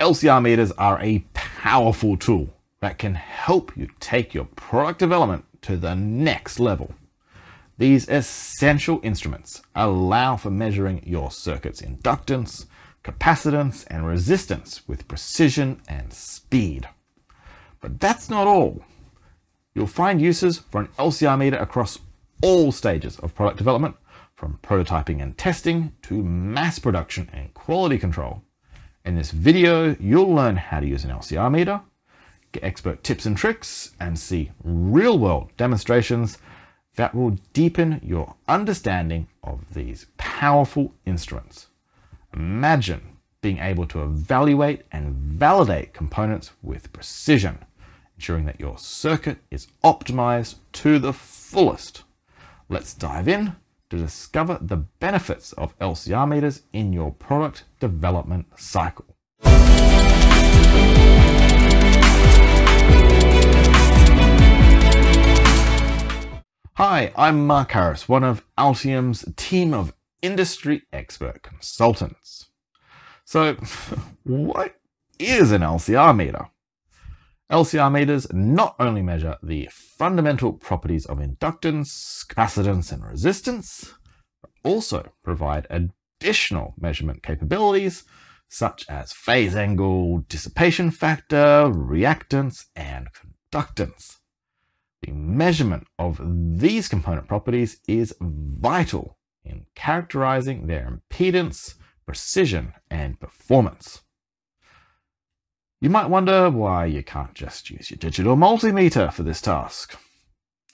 LCR meters are a powerful tool that can help you take your product development to the next level. These essential instruments allow for measuring your circuit's inductance, capacitance, and resistance with precision and speed. But that's not all. You'll find uses for an LCR meter across all stages of product development, from prototyping and testing to mass production and quality control. In this video, you'll learn how to use an LCR meter, get expert tips and tricks, and see real-world demonstrations that will deepen your understanding of these powerful instruments. Imagine being able to evaluate and validate components with precision, ensuring that your circuit is optimized to the fullest. Let's dive in to discover the benefits of LCR meters in your product development cycle. Hi, I'm Mark Harris, one of Altium's team of industry expert consultants. So, what is an LCR meter? LCR meters not only measure the fundamental properties of inductance, capacitance, and resistance, but also provide additional measurement capabilities such as phase angle, dissipation factor, reactance, and conductance. The measurement of these component properties is vital in characterizing their impedance, precision, and performance. You might wonder why you can't just use your digital multimeter for this task.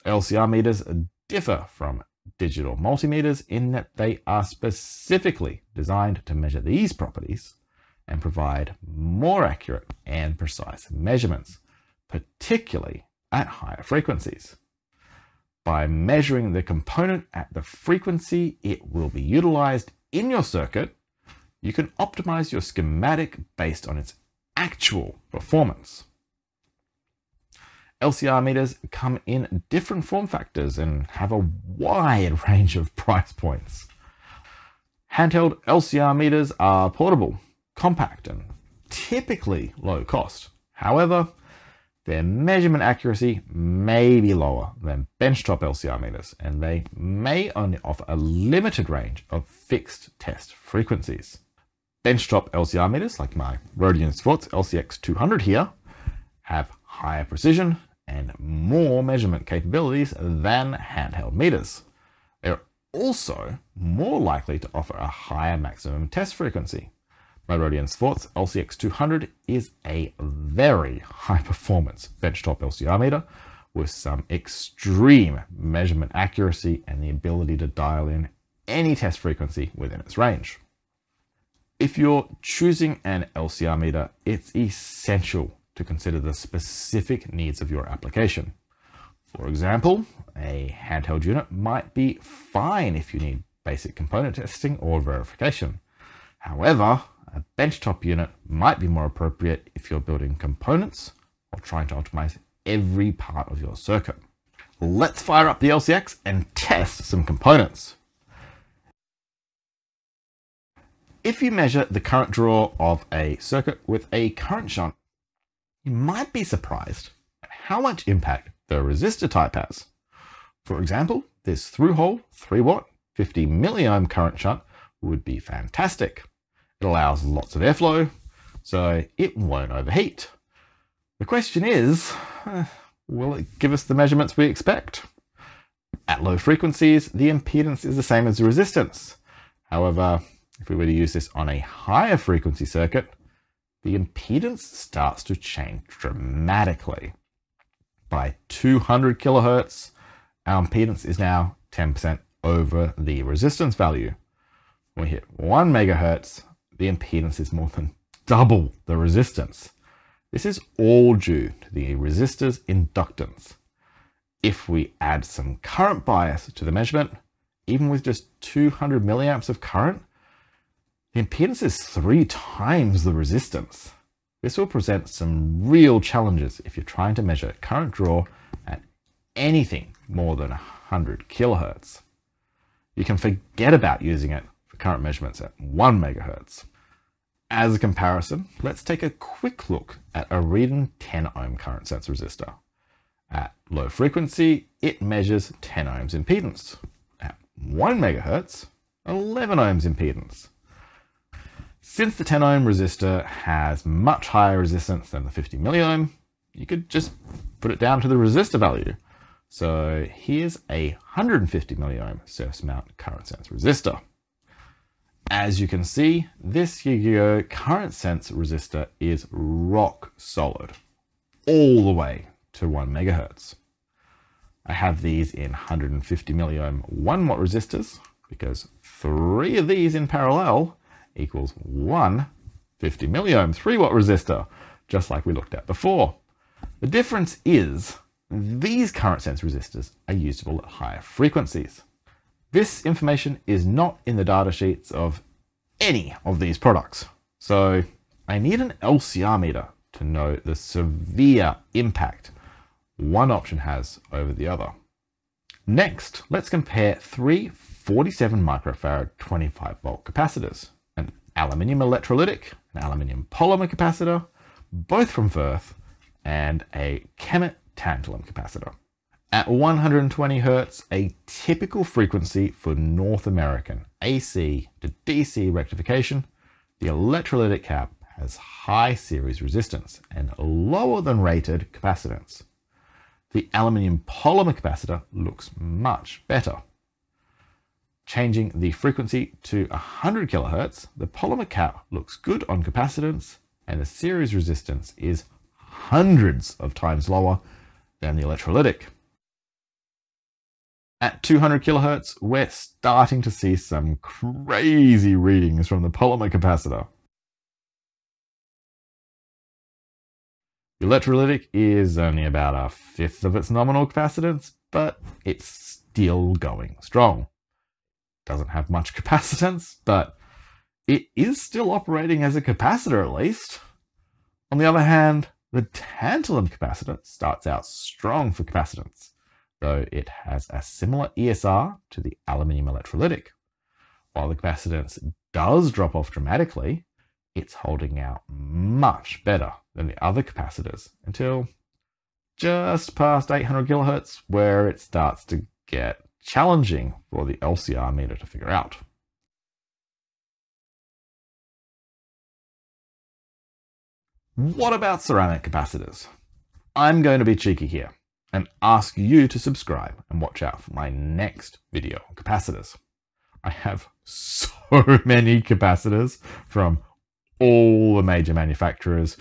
LCR meters differ from digital multimeters in that they are specifically designed to measure these properties and provide more accurate and precise measurements, particularly at higher frequencies. By measuring the component at the frequency it will be utilized in your circuit, you can optimize your schematic based on its actual performance. LCR meters come in different form factors and have a wide range of price points. Handheld LCR meters are portable, compact, and typically low cost. However, their measurement accuracy may be lower than benchtop LCR meters, and they may only offer a limited range of fixed test frequencies. Benchtop LCR meters, like my Rohde & Schwarz LCX200 here, have higher precision and more measurement capabilities than handheld meters. They're also more likely to offer a higher maximum test frequency. My Rohde & Schwarz LCX200 is a very high performance benchtop LCR meter with some extreme measurement accuracy and the ability to dial in any test frequency within its range. If you're choosing an LCR meter, it's essential to consider the specific needs of your application. For example, a handheld unit might be fine if you need basic component testing or verification. However, a benchtop unit might be more appropriate if you're building components or trying to optimize every part of your circuit. Let's fire up the LCX and test some components. If you measure the current draw of a circuit with a current shunt, you might be surprised at how much impact the resistor type has. For example, this through-hole 3 watt 50 milliohm current shunt would be fantastic. It allows lots of airflow, so it won't overheat. The question is, uh, will it give us the measurements we expect? At low frequencies, the impedance is the same as the resistance. However, if we were to use this on a higher frequency circuit, the impedance starts to change dramatically. By 200 kilohertz, our impedance is now 10% over the resistance value. When we hit 1 megahertz, the impedance is more than double the resistance. This is all due to the resistor's inductance. If we add some current bias to the measurement, even with just 200 milliamps of current, the impedance is three times the resistance. This will present some real challenges if you're trying to measure current draw at anything more than 100 kilohertz. You can forget about using it for current measurements at 1 megahertz. As a comparison, let's take a quick look at a Riedon 10 ohm current sense resistor. At low frequency, it measures 10 ohms impedance. At 1 megahertz, 11 ohms impedance. Since the 10 ohm resistor has much higher resistance than the 50 milliohm, you could just put it down to the resistor value. So here's a 150 milliohm surface mount current sense resistor. As you can see, this Yageo current sense resistor is rock solid, all the way to 1 megahertz. I have these in 150 milliohm 1 watt resistors because three of these in parallel equals one 50 milliohm 3 watt resistor, just like we looked at before. The difference is these current sense resistors are usable at higher frequencies. This information is not in the data sheets of any of these products. So I need an LCR meter to know the severe impact one option has over the other. Next, let's compare three 47 microfarad 25 volt capacitors, aluminium electrolytic, an aluminium polymer capacitor, both from Würth, and a Kemet tantalum capacitor. At 120 Hz, a typical frequency for North American AC to DC rectification, the electrolytic cap has high series resistance and lower than rated capacitance. The aluminium polymer capacitor looks much better. Changing the frequency to 100 kHz, the polymer cap looks good on capacitance and the series resistance is hundreds of times lower than the electrolytic. At 200 kilohertz, we're starting to see some crazy readings from the polymer capacitor. The electrolytic is only about a fifth of its nominal capacitance, but it's still going strong. Doesn't have much capacitance, but it is still operating as a capacitor at least. On the other hand, the tantalum capacitor starts out strong for capacitance though it has a similar ESR to the aluminium electrolytic. While the capacitance does drop off dramatically, it's holding out much better than the other capacitors until just past 800 kilohertz, where it starts to get challenging for the LCR meter to figure out. What about ceramic capacitors? I'm going to be cheeky here and ask you to subscribe and watch out for my next video on capacitors. I have so many capacitors from all the major manufacturers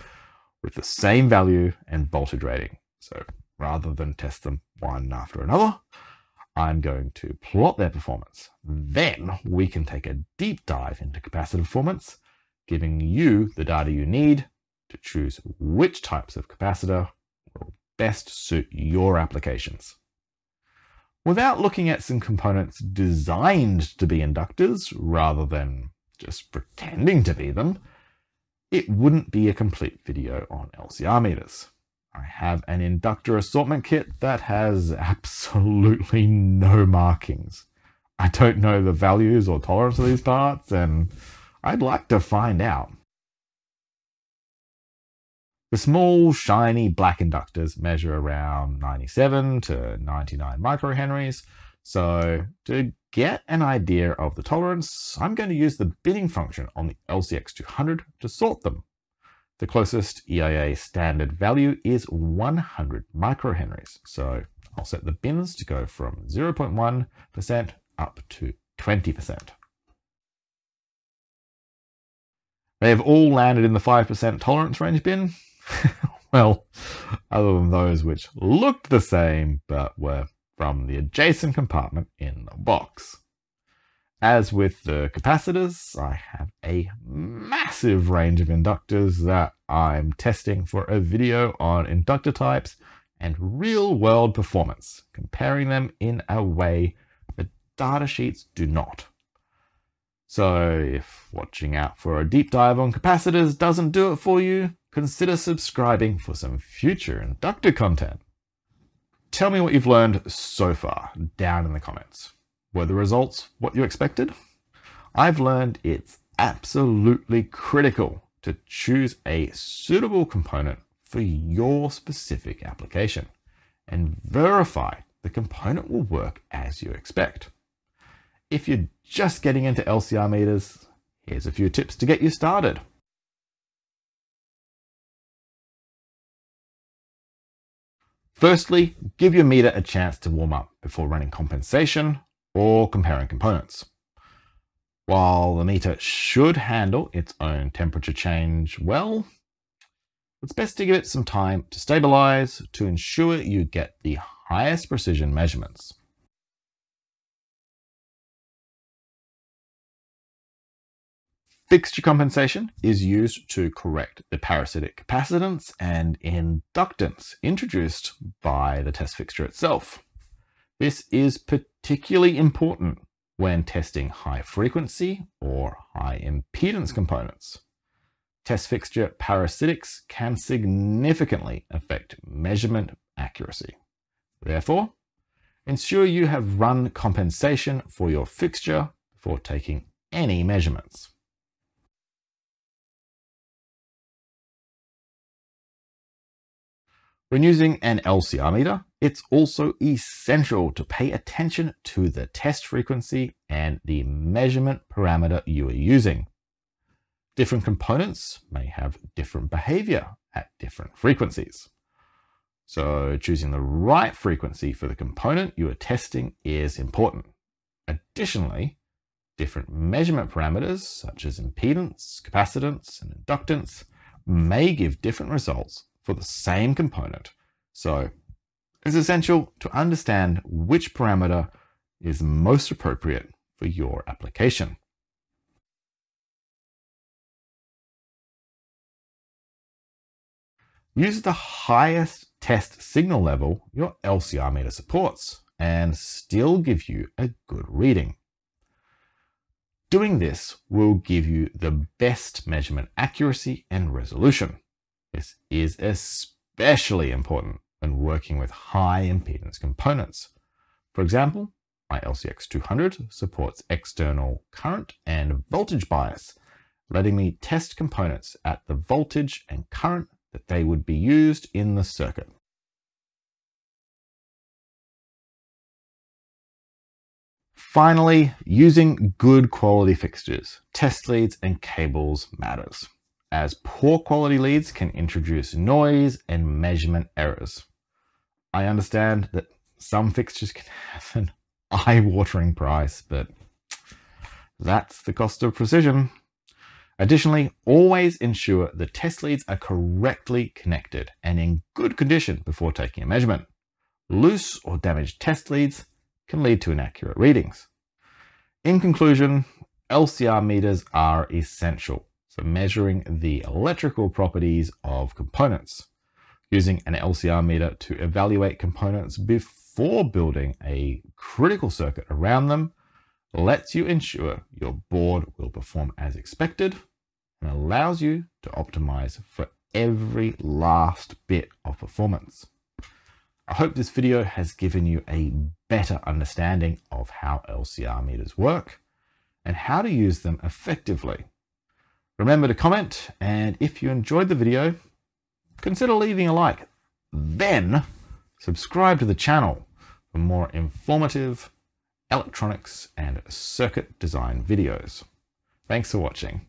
with the same value and voltage rating. So rather than test them one after another, I'm going to plot their performance. Then we can take a deep dive into capacitor performance, giving you the data you need to choose which types of capacitor will best suit your applications. Without looking at some components designed to be inductors rather than just pretending to be them, it wouldn't be a complete video on LCR meters. I have an inductor assortment kit that has absolutely no markings. I don't know the values or tolerance of these parts, and I'd like to find out. The small, shiny black inductors measure around 97 to 99 microhenries. So to get an idea of the tolerance, I'm going to use the binning function on the LCX200 to sort them. The closest EIA standard value is 100 microhenries. So I'll set the bins to go from 0.1% up to 20%. They have all landed in the 5% tolerance range bin, well, other than those which looked the same but were from the adjacent compartment in the box. As with the capacitors, I have a massive range of inductors that I'm testing for a video on inductor types and real world performance, comparing them in a way the data sheets do not. So if watching out for a deep dive on capacitors doesn't do it for you, consider subscribing for some future inductor content. Tell me what you've learned so far down in the comments. Were the results what you expected? I've learned it's absolutely critical to choose a suitable component for your specific application and verify the component will work as you expect. If you're just getting into LCR meters, here's a few tips to get you started. Firstly, give your meter a chance to warm up before running compensation or comparing components. While the meter should handle its own temperature change well, it's best to give it some time to stabilize to ensure you get the highest precision measurements. Fixture compensation is used to correct the parasitic capacitance and inductance introduced by the test fixture itself. This is particularly important when testing high frequency or high impedance components. Test fixture parasitics can significantly affect measurement accuracy. Therefore, ensure you have run compensation for your fixture before taking any measurements. When using an LCR meter, it's also essential to pay attention to the test frequency and the measurement parameter you are using. Different components may have different behavior at different frequencies. So choosing the right frequency for the component you are testing is important. Additionally, different measurement parameters such as impedance, capacitance, and inductance may give different results for the same component. So it's essential to understand which parameter is most appropriate for your application. Use the highest test signal level your LCR meter supports and still give you a good reading. Doing this will give you the best measurement accuracy and resolution. This is especially important when working with high impedance components. For example, my LCX 200 supports external current and voltage bias, letting me test components at the voltage and current that they would be used in the circuit. Finally, using good quality fixtures, test leads and cables matters as poor quality leads can introduce noise and measurement errors. I understand that some fixtures can have an eye-watering price, but that's the cost of precision. Additionally, always ensure the test leads are correctly connected and in good condition before taking a measurement. Loose or damaged test leads can lead to inaccurate readings. In conclusion, LCR meters are essential for measuring the electrical properties of components. Using an LCR meter to evaluate components before building a critical circuit around them lets you ensure your board will perform as expected and allows you to optimize for every last bit of performance. I hope this video has given you a better understanding of how LCR meters work and how to use them effectively Remember to comment, and if you enjoyed the video, consider leaving a like. Then subscribe to the channel for more informative electronics and circuit design videos. Thanks for watching.